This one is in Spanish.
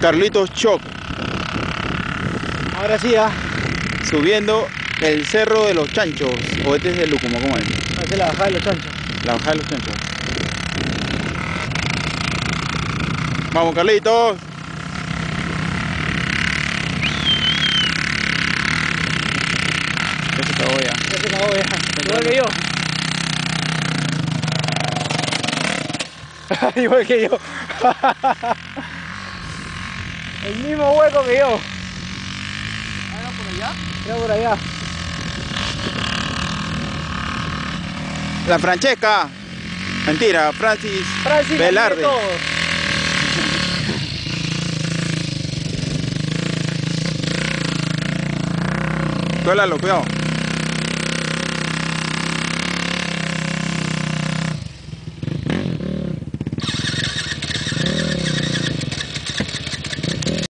Carlitos Choc. Ahora sí, ¿ah? Subiendo el cerro de los chanchos. O este es el Lúcumo, ¿cómo es? Hace la bajada de los chanchos. La bajada de los chanchos. Vamos, Carlitos. Ya se acabó ya. Ya se acabó ya. Igual que yo. Igual que yo. El mismo hueco que yo. ¿Era por allá? Mira por allá. La Francesca. Mentira, Francis, Francis Velarde. Suélalo, cuidado.